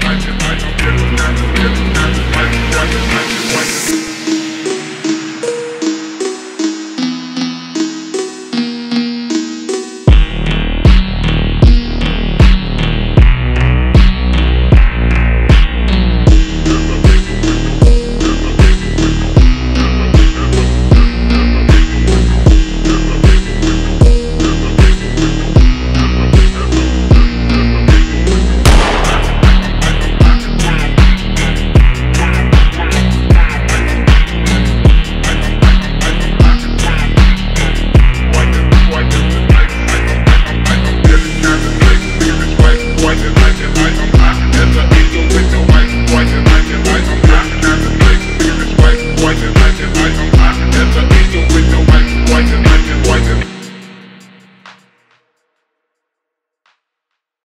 Imagine, imagine, imagine. like I'm. As angel with the white, white and I and like